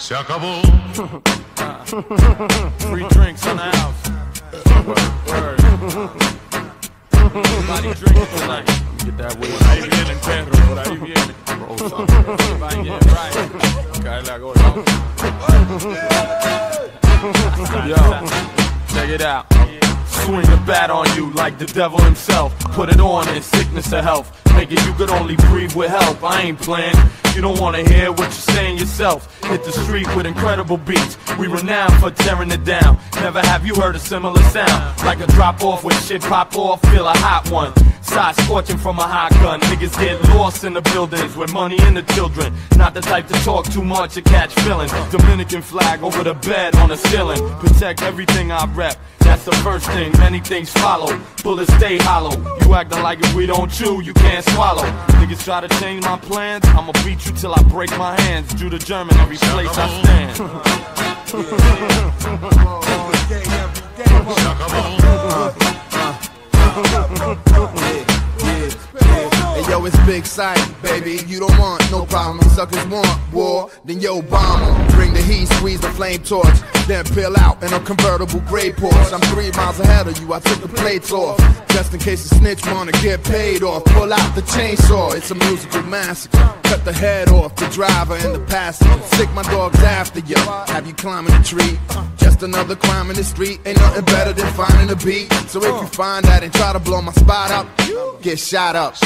Se acabó. Free drinks in the house. Word. Everybody drinking tonight. Get that weed. Por ahí vienen, perro. Por ahí vienen. Everybody right. Cállate agora. Yo, check it out. Swing the bat on you like the devil himself. Put it on in sickness or health. It you could only breathe with help. I ain't playing. You don't wanna hear what you're saying yourself. Hit the street with incredible beats. We renowned for tearing it down. Never have you heard a similar sound. Like a drop off when shit pop off, feel a hot one. Side scorching from a hot gun. Niggas get lost in the buildings with money and the children. Not the type to talk too much or catch feelings. Dominican flag over the bed on the ceiling. Protect everything I rep. That's the first thing, many things follow. Bullets stay hollow. You acting like if we don't chew, you can't swallow. Niggas try to change my plans, I'ma beat you till I break my hands. Ju the German every place I stand. Hey yo, it's Big Psych, baby. You don't want no problem. Suckers want war, then yo bomb 'em. Bring the heat, squeeze the flame torch, then peel out in a convertible gray Porsche. I'm three miles ahead of you. I took the plates off, just in case the snitch wanna get paid off. Pull out the chainsaw. It's a musical massacre. Cut the head off the driver and the passenger. Sick my dogs after you. Have you climbing a tree? Just another crime in the street. Ain't nothing better than finding a beat. So if you find that and try to blow my spot up, get shot up.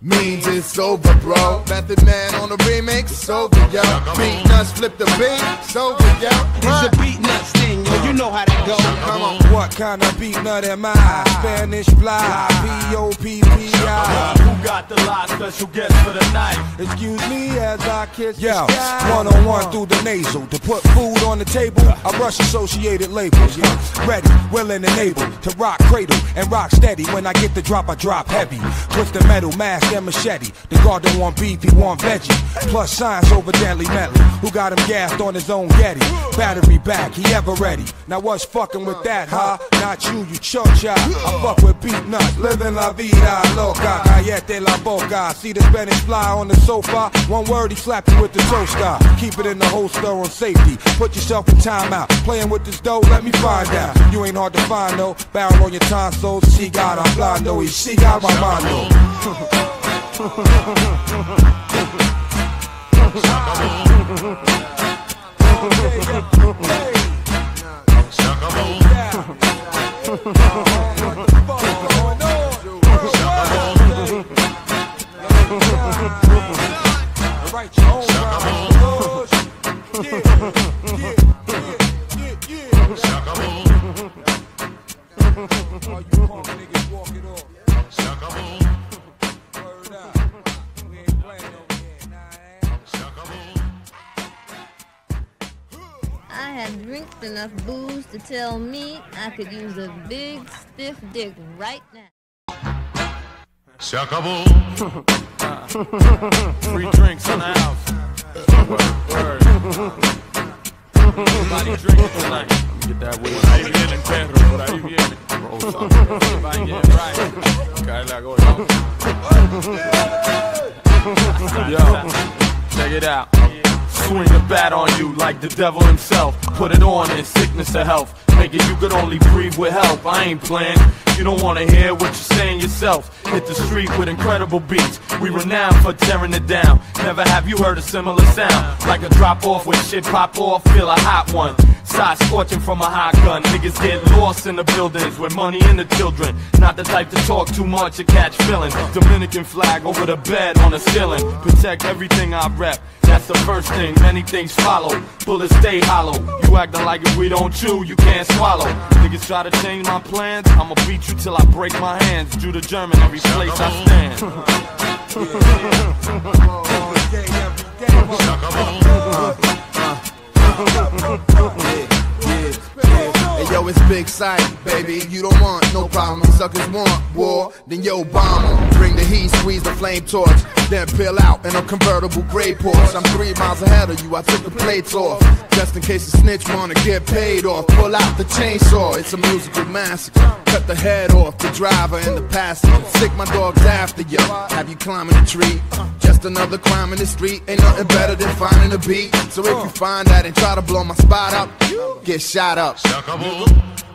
Se acabó. Means it's over, bro. Method Man on the remix, it's over, yo. Beatnuts, flip the beat, it's over, yo. It's a Beatnuts thing, yo. You know how that go. Come on. What kind of Beatnut am I? Spanish fly, P-O-P-P-I. Who got the last special guest for the night? Excuse me as I kiss Yo, the sky. One on one through the nasal. To put food on the table, I brush associated labels. Yeah. Ready, willing, and able to rock cradle and rock steady. When I get the drop, I drop heavy. Twisted metal, mask, and machete. The guard don't want beef, he want veggie. Plus science over deadly metal. Who got him gassed on his own Getty? Battery back, he ever ready. Now what's fucking with that, huh? Not you, you chocha. I fuck with Beatnuts, living la vida loca. Callete la boca. See the Spanish fly on the sofa. One word, he slapped you with the toaster. Keep it in the holster on safety. Put yourself in timeout. Playing with this dough, let me find out. You ain't hard to find though. Barrel on your tonsils. She got a blondo. She got my mind, Se All you punk niggas walk it off. Se up. We ain't playing over here, nah? Se acabó. I had drank enough booze to tell me I could use a big stiff dick right now. Se acabó. Free drinks in the house. Everybody drinking tonight. Get that. Por ahí vienen, perro. Por ahí vienen. Roll oh, some. Everybody getting right. Cállate agora. Yo, check it out. Swing the bat on you like the devil himself. Put it on in sickness or health. It you could only breathe with help. I ain't playing. You don't wanna hear what you're saying yourself. Hit the street with incredible beats. We renowned for tearing it down. Never have you heard a similar sound. Like a drop off when shit pop off, feel a hot one. Side scorching from a hot gun. Niggas get lost in the buildings with money and the children. Not the type to talk too much or catch feelings. Dominican flag over the bed on the ceiling. Protect everything I rep. That's the first thing, many things follow. Bullets stay hollow. You acting like if we don't chew, you can't swallow. Niggas try to change my plans, I'ma beat you till I break my hands. Ju the German every place I stand. Acabó. Hey yo, it's Big Psych, baby. You don't want no problem. Suckers want war, then yo bomb. Bring the heat, squeeze the flame torch, then peel out in a convertible gray Porsche. I'm three miles ahead of you. I took the plates off, just in case the snitch wanna get paid off. Pull out the chainsaw. It's a musical massacre. Cut the head off the driver and the passenger. Sick my dogs after you. Have you climbing a tree? Another crime in the street. Ain't nothing better than finding a beat. So if you find that and try to blow my spot up, get shot up.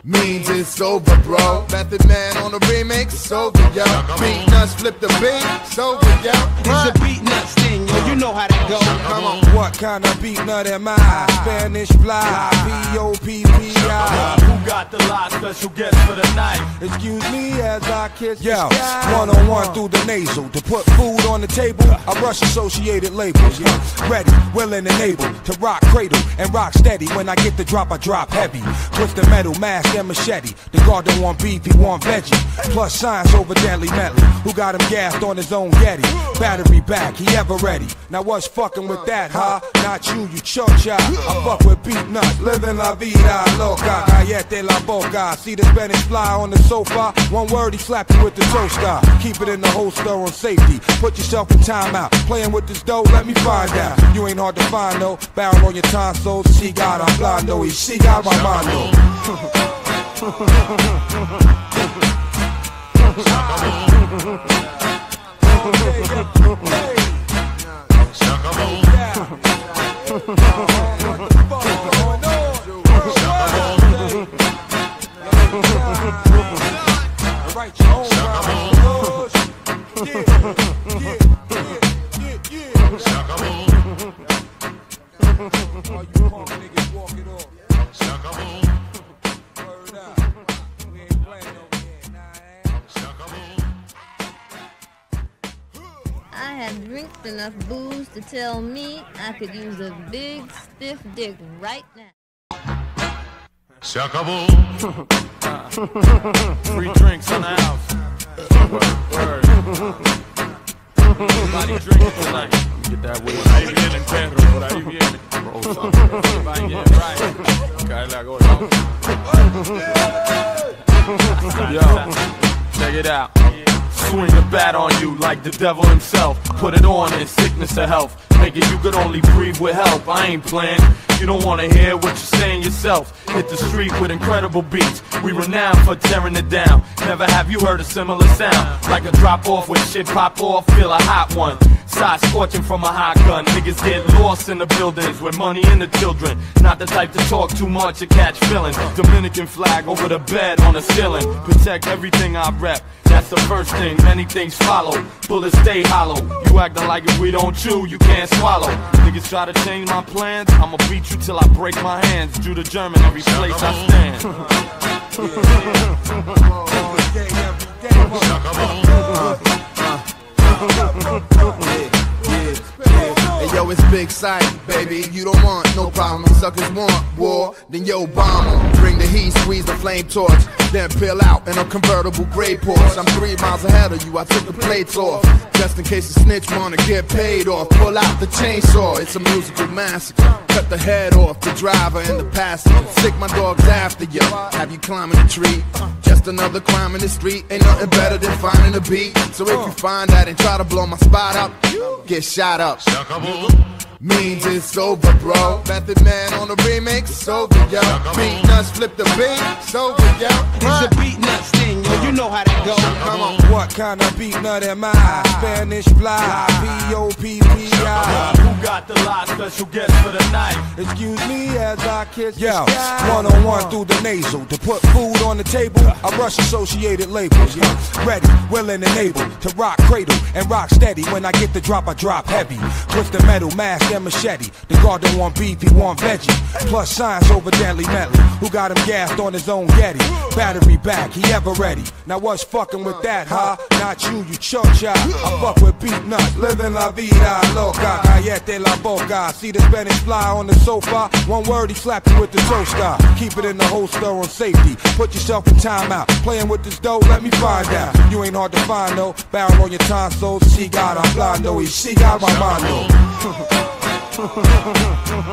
Se acabou. Means it's over, bro. Method Man on the remix, it's over, yo. Beatnuts, flip the beat, it's over, yo. It's a Beatnuts thing, yo. You know how that go. Come on. What kind of Beatnut am I? Spanish fly, P-O-P-P-I. Who got the lie? Special guest for the night. Excuse me as I kiss Yo, one on one through the nasal to put food on the table. I rush associated labels. Yeah. Ready, willing, and able to rock cradle and rock steady. When I get the drop, I drop heavy. Twist the metal, mask and machete. The guard don't want beef, he want veggie. Plus science over deadly medley. Who got him gassed on his own Getty? Battery back, he ever ready. Now what's fucking with that, huh? Not you, you chocha. I fuck with Beatnuts, living la vida loca. Callete la boca. See the Spanish fly on the sofa. One word, he slap you with the toaster. Keep it in the holster on safety. Put yourself in timeout. Playing with this dough, let me find out. You ain't hard to find, though. Barrel on your tonsils. She got a blando. She got my mind, Se All you punk niggas walk it off. Se acabou. Up. We ain't playing over here, nah? Se acabou. I have drank enough booze to tell me I could use a big stiff dick right now. Se acabou. Free drinks in the house. Word. Everybody drinking tonight. Get that way. Por ahí vienen, perro. Por ahí vienen. Everybody get right. Cae gorda. Yo, check it out. Swing the bat on you like the devil himself. Put it on in sickness or health. It you could only breathe with help. I ain't playing. You don't wanna hear what you're saying yourself. Hit the street with incredible beats. We renowned for tearing it down. Never have you heard a similar sound. Like a drop off when shit pop off. Feel a hot one. Side scorching from a hot gun. Niggas get lost in the buildings with money and the children. Not the type to talk too much or catch feelings. Dominican flag over the bed on the ceiling. Protect everything I rep. That's the first thing. Many things follow. Bullets stay hollow. You acting like if we don't chew, you can't swallow. Niggas try to change my plans. I'ma beat you till I break my hands. Ju the German every place I stand. All day, every day. Yo, it's Big Psych, baby. You don't want no problem. Suckers want war, then yo bomb. Bring the heat, squeeze the flame torch, then peel out in a convertible gray Porsche. I'm three miles ahead of you. I took the plates off, just in case the snitch wanna get paid off. Pull out the chainsaw. It's a musical massacre. Cut the head off the driver and the passenger. Stick my dogs after you. Have you climbing a tree? Just another crime in the street. Ain't nothing better than finding a beat. So if you find that and try to blow my spot up, get shot up. Means it's over, bro. Method Man on the remix, it's over, yo. Beatnuts, flip the beat, it's over, yo. It's a Beatnuts thing, yo. You know how that go. Come on. What kind of beat nut am I? Spanish fly, P-O-P-P-I. Who got the lie? Special guest for the night. Excuse me as I kiss Yo, one on one through the nasal to put food on the table. I rush associated labels. Yeah. Ready, willing, and able to rock cradle and rock steady. When I get the drop, I drop heavy. Twist the metal, mask and machete. The guard don't want beef, he want veggie. Plus science over deadly medley. Who got him gassed on his own Getty? Battery back, he ever ready. Now what's fucking with that, huh? Not you, you chocha. I fuck with Beatnuts, living la vida loca. Callete la boca. See the Spanish fly on the sofa. One word, he slap you with the toaster. Keep it in the holster on safety. Put yourself in timeout. Playing with this dough, let me find out. You ain't hard to find, though. Barrel on your tonsils. She got a blando. She got my mano.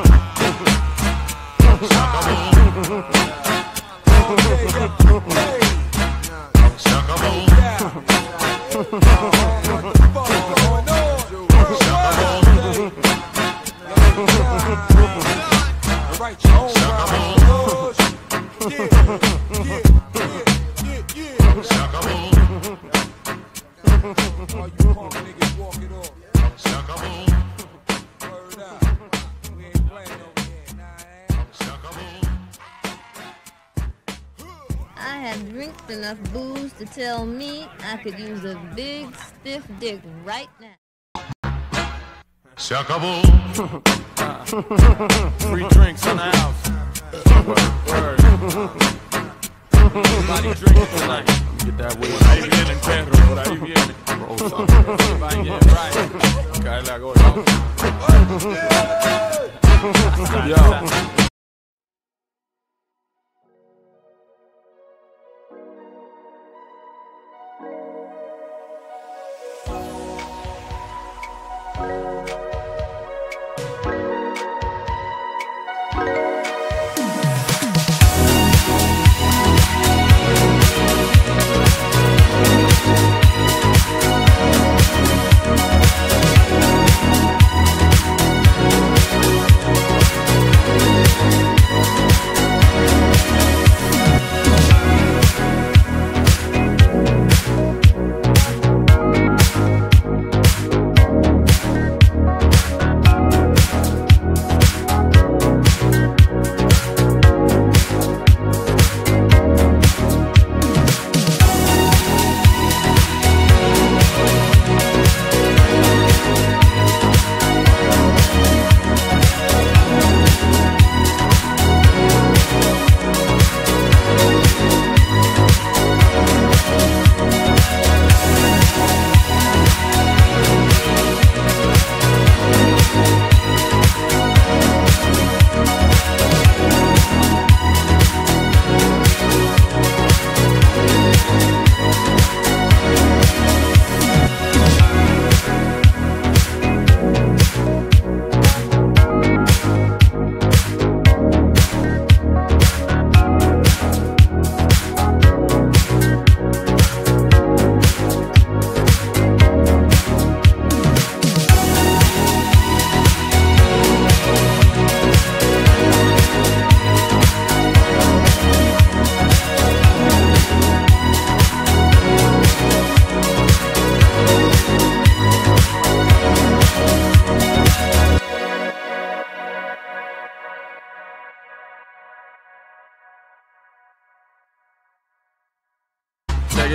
Se niggas walk it off. Se acabó, Word up. We ain't playing over I had drank enough booze to tell me I could use a big stiff dick right now. Se acabó, Free drinks in the house. Word. Everybody drinking tonight. Get that weed. Por ahí viene perro, por ahí viene. Roll some. Everybody getting right. Cáele a gordo. Yo.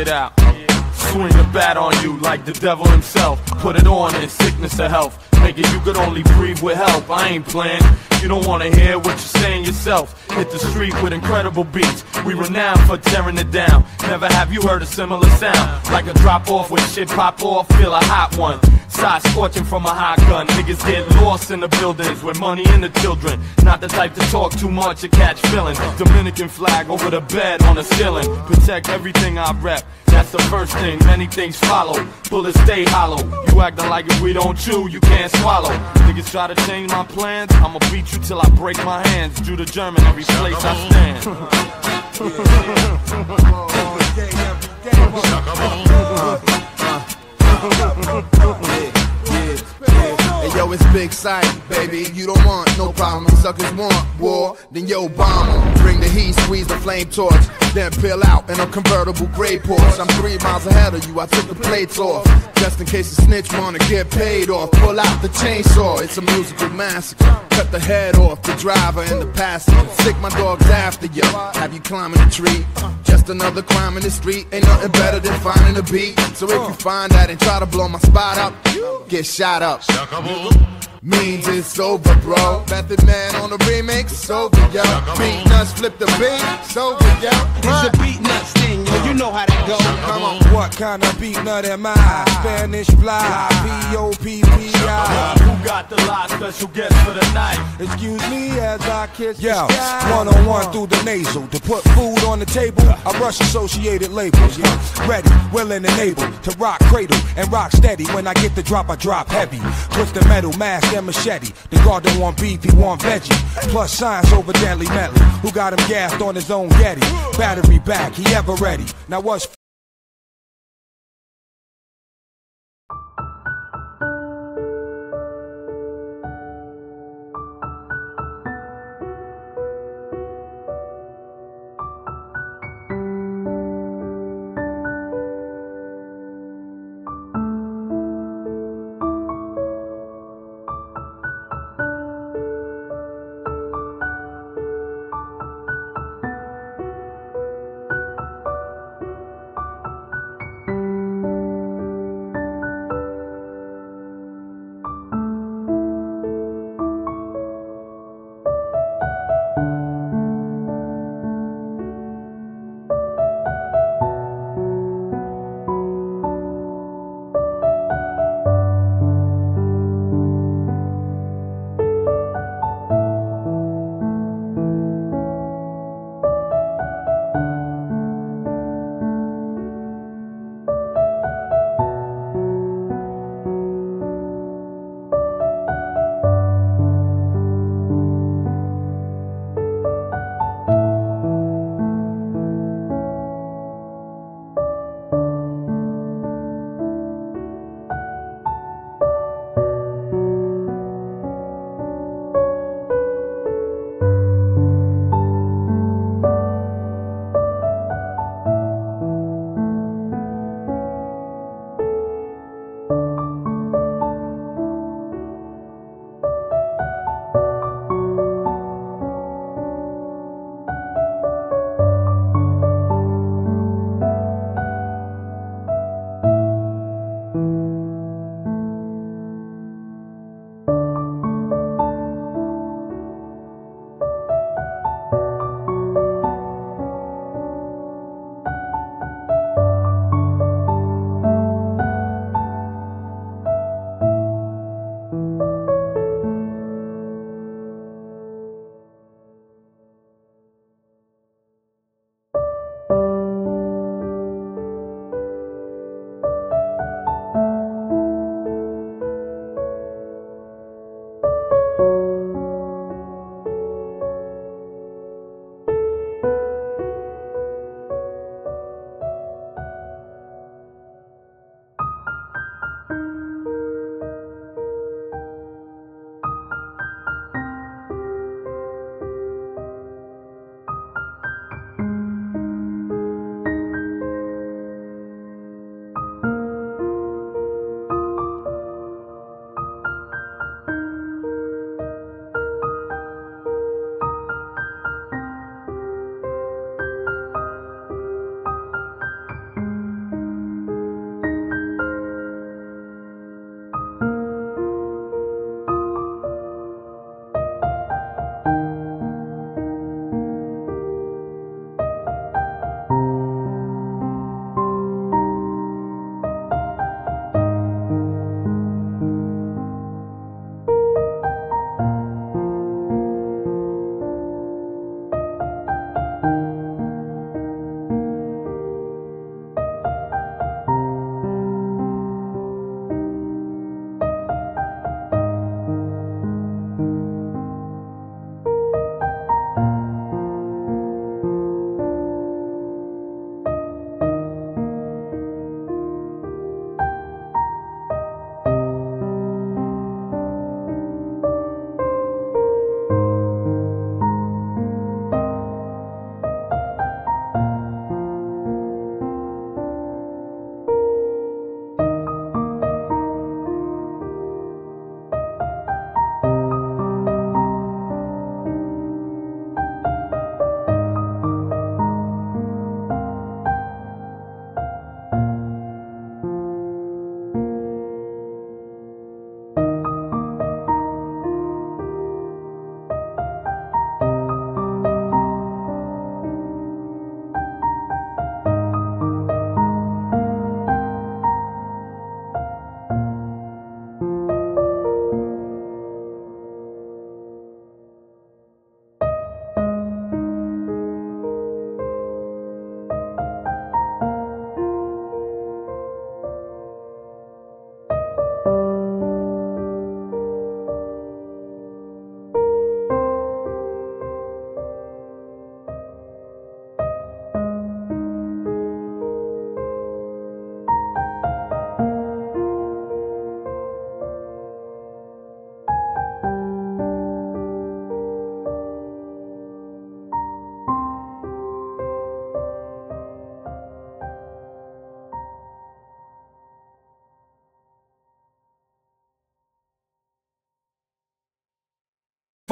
It out. Swing a bat on you like the devil himself. Put it on in sickness or health. It you could only breathe with help. I ain't playing. You don't wanna hear what you're saying yourself. Hit the street with incredible beats. We renowned for tearing it down. Never have you heard a similar sound. Like a drop off when shit pop off. Feel a hot one. Side scorching from a hot gun. Niggas get lost in the buildings with money and the children. Not the type to talk too much or catch feelings. Dominican flag over the bed on the ceiling. Protect everything I rep. That's the first thing. Many things follow. Bullets stay hollow. You acting like if we don't chew, you can't swallow. Niggas try to change my plans. I'ma beat you till I break my hands. Ju the German every place I stand. All day, yo, it's Big Psych, baby. You don't want no problem. Suckers want war, then yo bomb. Bring the heat, squeeze the flame torch, then peel out in a convertible gray Porsche. I'm three miles ahead of you. I took the plates off, just in case the snitch wanna get paid off. Pull out the chainsaw. It's a musical massacre. Cut the head off the driver and the passenger. Stick my dogs after you. Have you climbing a tree? Just another crime in the street. Ain't nothing better than finding a beat. So if you find that and try to blow my spot up, get shot up. Means it's over, bro. Method Man on the remix, it's over, yo. Beatnuts, flip the beat, it's over, yo. It's a Beatnuts thing, yo. You know how that go. Come on. What kind of Beatnut am I? Spanish fly, P-O-P-P-I. Who got the last special guest for the night? Excuse me as I kiss Yo, one on one through the nasal. To put food on the table, I rush associated labels. Yo, ready, willing, and able to rock cradle and rock steady. When I get the drop, I drop heavy. Twisted metal, mask, and machete. The guard don't want beef, he want veggie. Plus science over deadly medley. Who got him gassed on his own Getty? Battery back, he ever ready. Now what's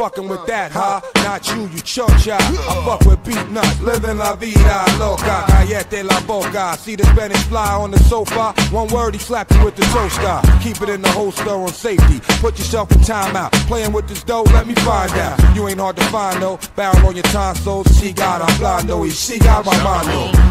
Fucking with that, huh? Not you, you chocha. I fuck with Beatnuts, living la vida loca. Callete la boca. See the Spanish fly on the sofa. One word, he slap you with the toaster. Keep it in the holster on safety. Put yourself in timeout. Playing with this dough, let me find out. You ain't hard to find, though. Barrel on your tonsils. She got a blando. She got my mano. Se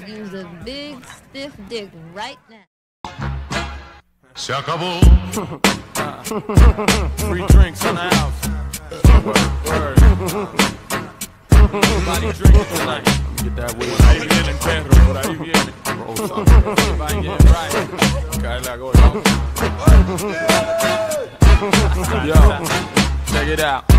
could use a big stiff dick right now. Se acabó. Free drinks in the house. Word, word. Everybody drinking tonight. Let me get that weed. Por ahí vienen, perro, por ahí vienen. Roll some. Everybody get right. Cae go, yo. Yo, check it out.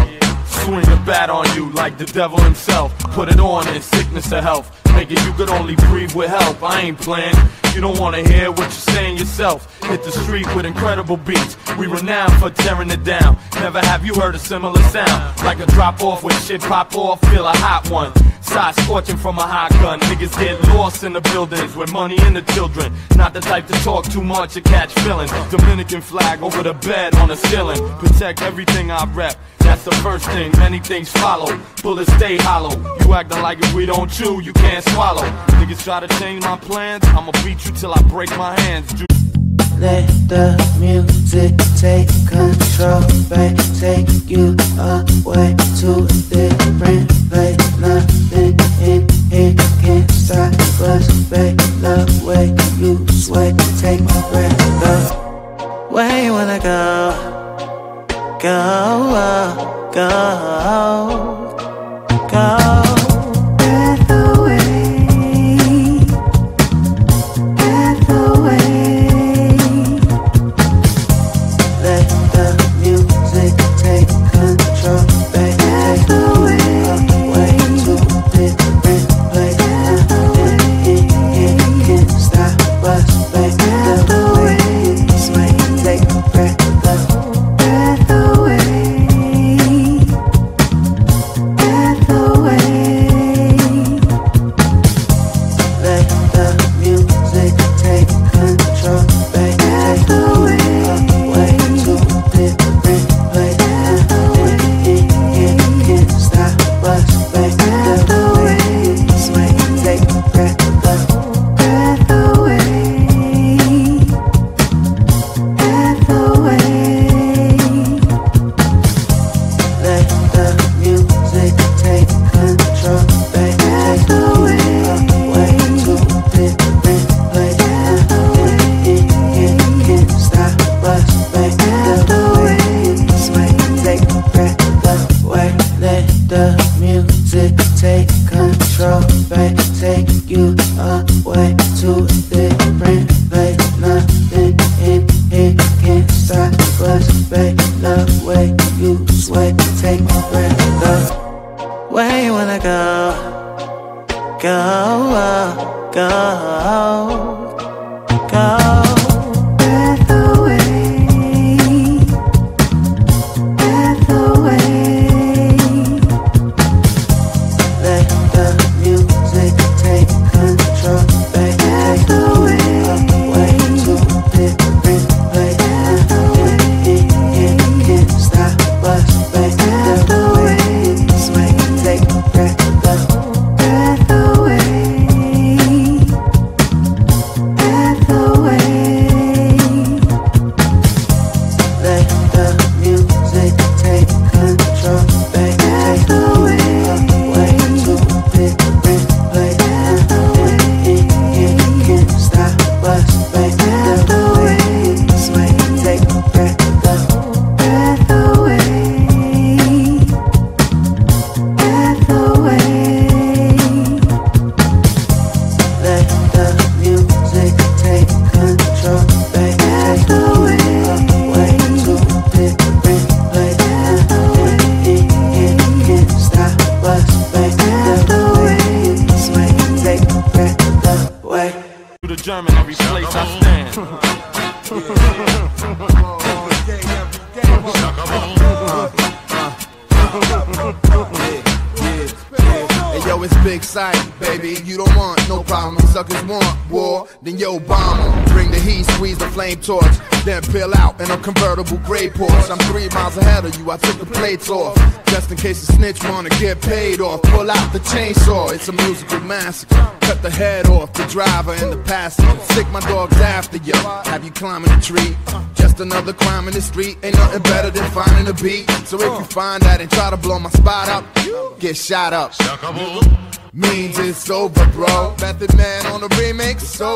Swing the bat on you like the devil himself. Put it on in sickness or health. It you could only breathe with help. I ain't playing. You don't wanna hear what you're saying yourself. Hit the street with incredible beats. We renowned for tearing it down. Never have you heard a similar sound. Like a drop off when shit pop off, feel a hot one. Side scorching from a hot gun. Niggas get lost in the buildings with money and the children. Not the type to talk too much or catch feelings. Dominican flag over the bed on the ceiling. Protect everything I rep. That's the first thing, many things follow. Bullets stay hollow. You acting like if we don't chew, you can't swallow. Niggas try to change my plans, I'ma beat you till I break my hands. Ju- Let the music take control, babe. Take you away to a different place. Nothing in here can't stop us, babe. The way you sway, take my breath. The way you wanna go, go, uh, go, go. Every place I stand. Hey yo, it's Big Psych, baby. You don't want no problem. Suckers want war, then yo bomb 'em. Bring the heat, squeeze the flame torch, then peel out in a convertible gray Porsche. I'm three miles ahead of you. I took the plates off, just in case the snitch wanna get paid off. Pull out the chainsaw. It's a musical massacre. Cut the head off the driver and the passenger. Sick my dogs after you. Have you climbing a tree? Just another crime in the street. Ain't nothing better than finding a beat. So if you find that and try to blow my spot up, get shot up. Means it's over, bro. Method Man on the remix, so